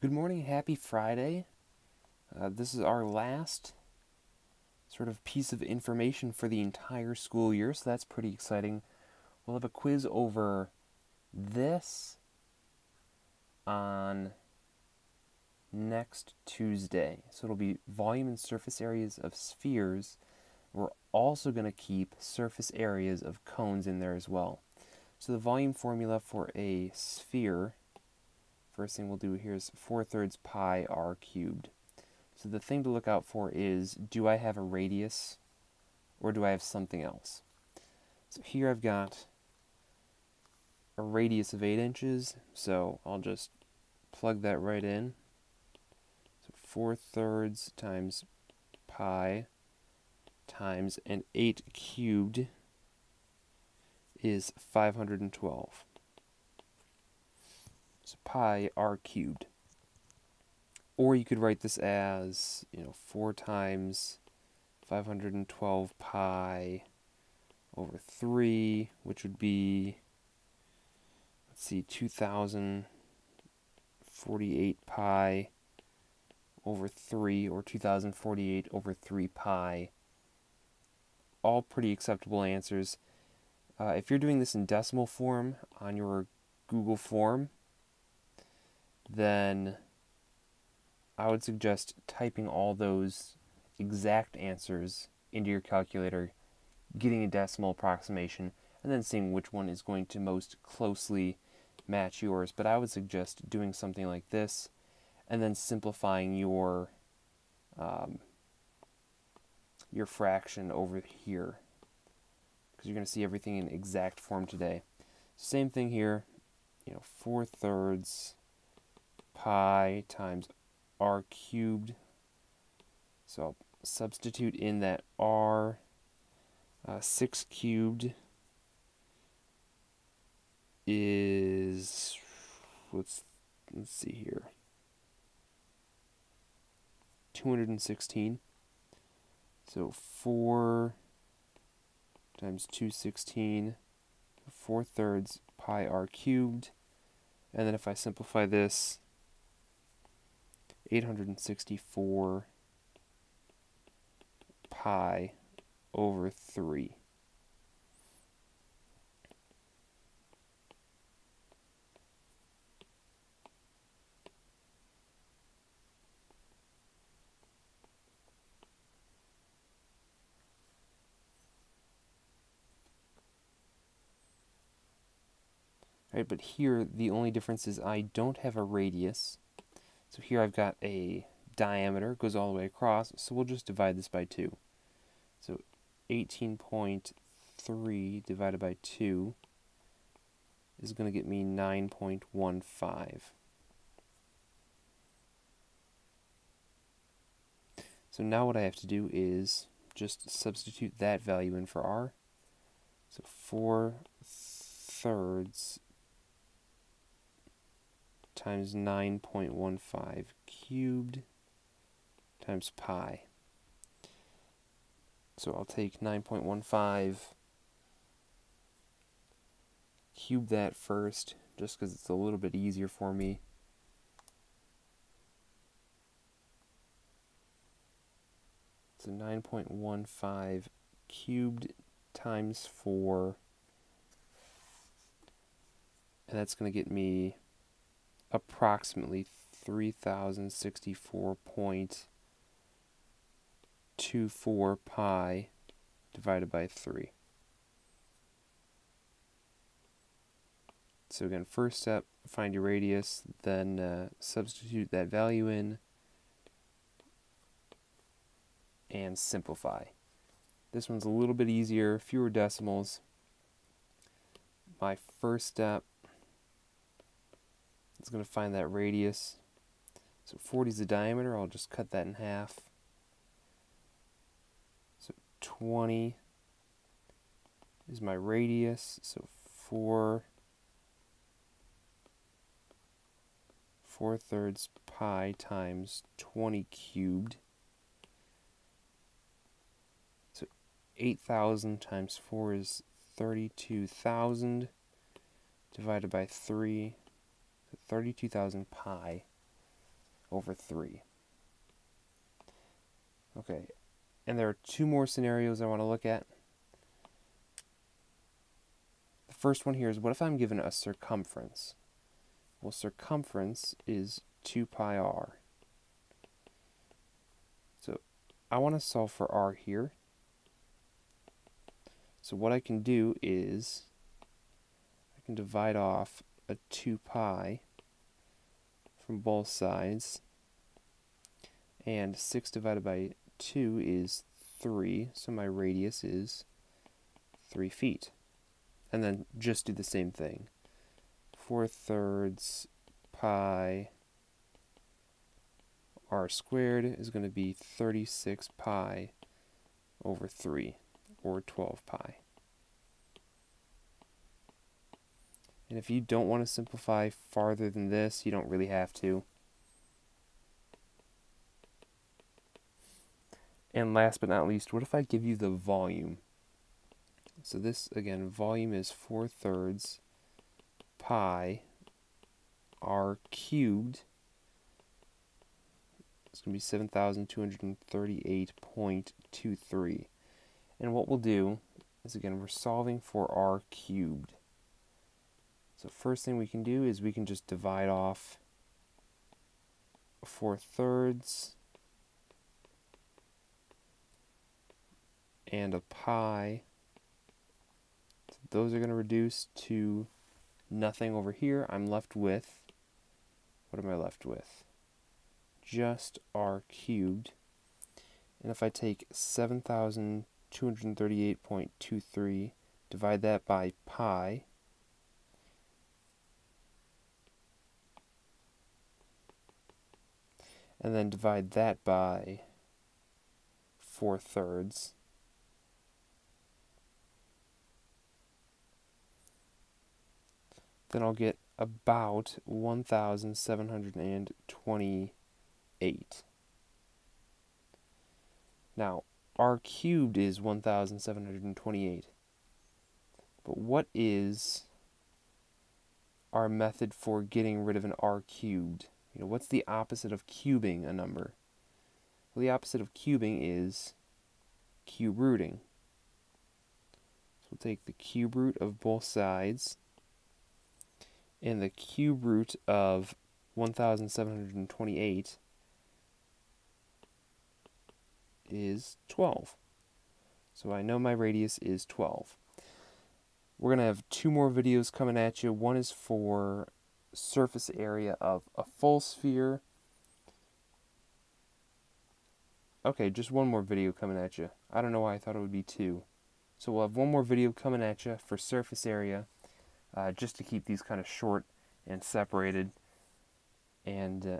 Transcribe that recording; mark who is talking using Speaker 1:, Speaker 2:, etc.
Speaker 1: Good morning, happy Friday. Uh, this is our last sort of piece of information for the entire school year, so that's pretty exciting. We'll have a quiz over this on next Tuesday. So it'll be volume and surface areas of spheres. We're also going to keep surface areas of cones in there as well. So the volume formula for a sphere, first thing we'll do here is 4 thirds pi r cubed. So the thing to look out for is, do I have a radius or do I have something else? So here I've got a radius of 8 inches, so I'll just plug that right in. So 4 thirds times pi times an 8 cubed is 512. So pi r cubed. Or you could write this as, you know, 4 times 512 pi over 3, which would be, let's see, 2048 pi over 3, or 2048 over 3 pi. All pretty acceptable answers. Uh, if you're doing this in decimal form on your Google form, then I would suggest typing all those exact answers into your calculator, getting a decimal approximation, and then seeing which one is going to most closely match yours. But I would suggest doing something like this and then simplifying your um, your fraction over here because you're going to see everything in exact form today. Same thing here, you know, 4 thirds pi times r cubed. So I'll substitute in that r. Uh, 6 cubed is, let's, let's see here, 216. So 4 times 216, 4 thirds pi r cubed. And then if I simplify this, 864 pi over 3. Right, but here the only difference is I don't have a radius. So here I've got a diameter, goes all the way across, so we'll just divide this by 2. So 18.3 divided by 2 is going to get me 9.15. So now what I have to do is just substitute that value in for r. So 4 thirds times 9.15 cubed times pi. So I'll take 9.15, cube that first, just because it's a little bit easier for me. So 9.15 cubed times 4, and that's going to get me approximately 3064.24 pi divided by 3. So again, first step, find your radius, then uh, substitute that value in, and simplify. This one's a little bit easier, fewer decimals. My first step it's going to find that radius. So 40 is the diameter, I'll just cut that in half. So 20 is my radius, so 4 4 thirds pi times 20 cubed. So 8,000 times 4 is 32,000 divided by 3 32,000 pi over 3. Okay, and there are two more scenarios I want to look at. The first one here is what if I'm given a circumference? Well, circumference is 2 pi r. So I want to solve for r here. So what I can do is I can divide off a 2 pi from both sides. And 6 divided by 2 is 3 so my radius is 3 feet. And then just do the same thing. 4 thirds pi r squared is going to be 36 pi over 3 or 12 pi And if you don't want to simplify farther than this, you don't really have to. And last but not least, what if I give you the volume? So this, again, volume is 4 thirds pi r cubed. It's going to be 7,238.23. And what we'll do is, again, we're solving for r cubed. So first thing we can do is we can just divide off 4 thirds and a pi. So those are going to reduce to nothing over here. I'm left with, what am I left with? Just r cubed. And if I take 7,238.23, divide that by pi, and then divide that by 4 thirds. Then I'll get about 1,728. Now, r cubed is 1,728. But what is our method for getting rid of an r cubed? You know, what's the opposite of cubing a number? Well, the opposite of cubing is cube rooting. So we'll take the cube root of both sides, and the cube root of 1,728 is 12. So I know my radius is 12. We're going to have two more videos coming at you. One is for surface area of a full sphere. Okay, just one more video coming at you. I don't know why I thought it would be two. So we'll have one more video coming at you for surface area, uh, just to keep these kind of short and separated. And uh,